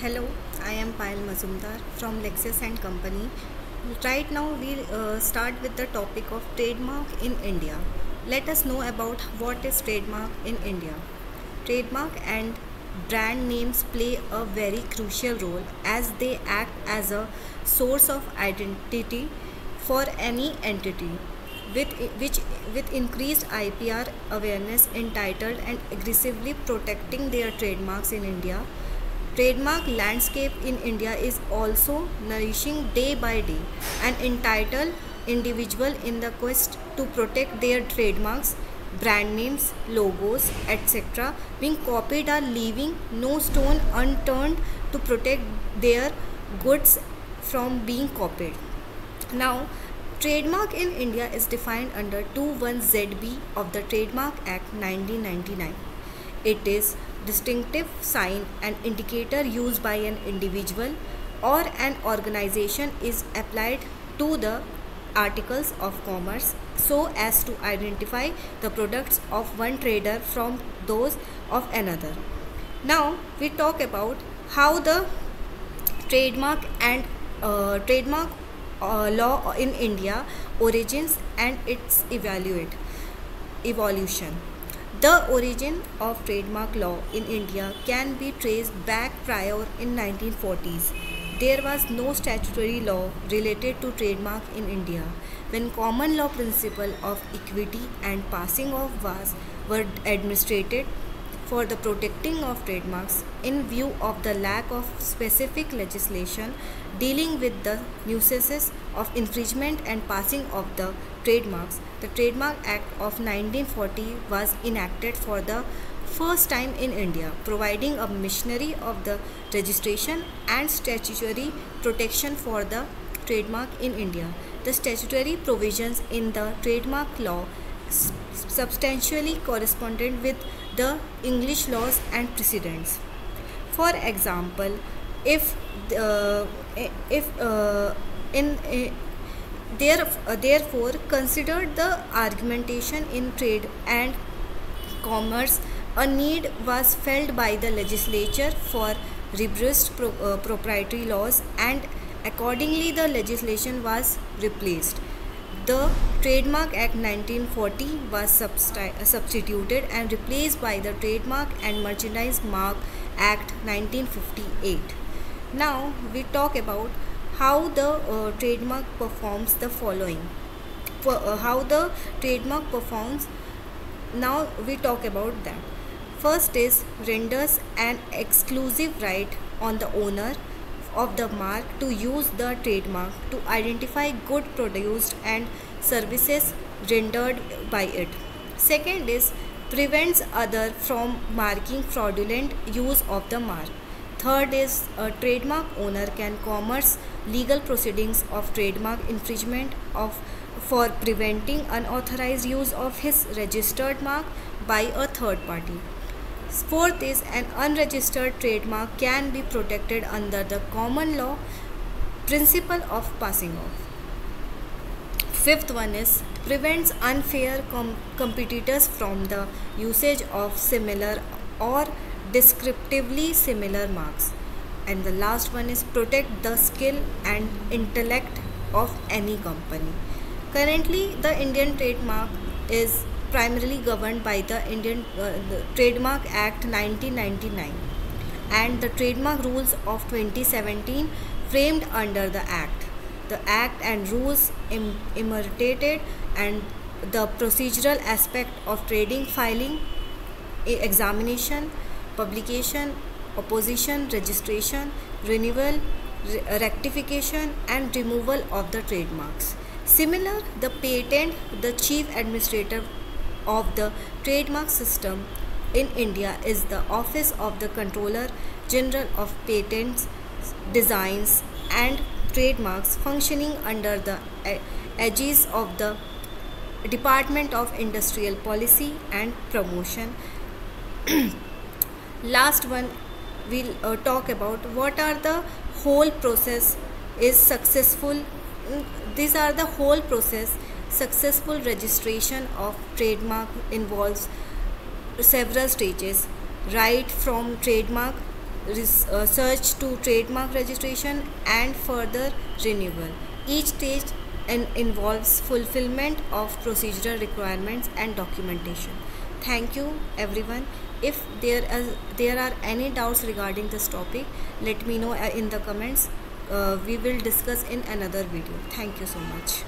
Hello, I am Payal Mazumdar from Lexis and Company. Right now we uh, start with the topic of trademark in India. Let us know about what is trademark in India. Trademark and brand names play a very crucial role as they act as a source of identity for any entity with which with increased IPR awareness entitled and aggressively protecting their trademarks in India trademark landscape in India is also nourishing day by day and entitled individual in the quest to protect their trademarks brand names logos etc being copied are leaving no stone unturned to protect their goods from being copied now Trademark in India is defined under 21ZB of the Trademark Act 1999. It is distinctive sign and indicator used by an individual or an organization is applied to the articles of commerce so as to identify the products of one trader from those of another. Now we talk about how the trademark and uh, trademark uh, law in India origins and its evaluate evolution. The origin of trademark law in India can be traced back prior in 1940s. There was no statutory law related to trademark in India when common law principle of equity and passing of was were administered for the protecting of trademarks in view of the lack of specific legislation dealing with the nuisances of infringement and passing of the trademarks, the Trademark Act of 1940 was enacted for the first time in India, providing a machinery of the registration and statutory protection for the trademark in India. The statutory provisions in the trademark law substantially corresponded with the English laws and precedents. For example, if uh, if uh, in uh, there, therefore considered the argumentation in trade and commerce a need was felt by the legislature for robust pro, uh, proprietary laws and accordingly the legislation was replaced the trademark act 1940 was substituted and replaced by the trademark and merchandise mark act 1958 now we talk about how the uh, trademark performs the following. For, uh, how the trademark performs now we talk about that. First is renders an exclusive right on the owner of the mark to use the trademark to identify good produced and services rendered by it second is prevents other from marking fraudulent use of the mark Third is a trademark owner can commence legal proceedings of trademark infringement of for preventing unauthorized use of his registered mark by a third party. Fourth is an unregistered trademark can be protected under the common law principle of passing off. Fifth one is prevents unfair com competitors from the usage of similar or descriptively similar marks and the last one is protect the skill and intellect of any company currently the indian trademark is primarily governed by the indian uh, the trademark act 1999 and the trademark rules of 2017 framed under the act the act and rules Im- imitated and the procedural aspect of trading filing examination publication, opposition, registration, renewal, re rectification and removal of the trademarks. Similar, the patent, the chief administrator of the trademark system in India is the Office of the Controller General of Patents, Designs and Trademarks functioning under the aegis of the Department of Industrial Policy and Promotion. Last one we'll uh, talk about what are the whole process is successful. These are the whole process successful registration of trademark involves several stages right from trademark search to trademark registration and further renewal. Each stage involves fulfillment of procedural requirements and documentation. Thank you everyone. If there is there are any doubts regarding this topic, let me know uh, in the comments. Uh, we will discuss in another video. Thank you so much.